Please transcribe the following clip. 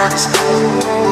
as you.